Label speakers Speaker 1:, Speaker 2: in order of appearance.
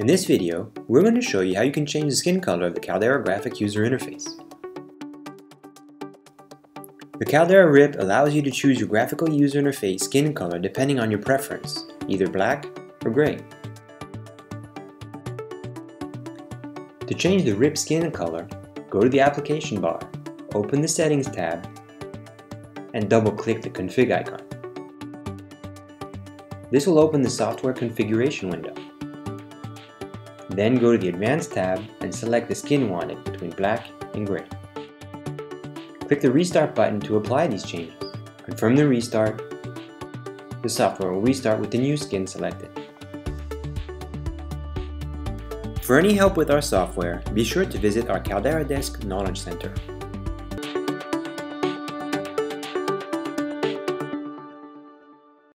Speaker 1: In this video, we're going to show you how you can change the skin color of the Caldera graphic user interface. The Caldera RIP allows you to choose your graphical user interface skin color depending on your preference, either black or gray. To change the RIP skin color, go to the application bar, open the settings tab, and double click the config icon. This will open the software configuration window. Then go to the Advanced tab and select the skin wanted between black and gray. Click the Restart button to apply these changes. Confirm the restart. The software will restart with the new skin selected. For any help with our software, be sure to visit our Caldera Desk Knowledge Center.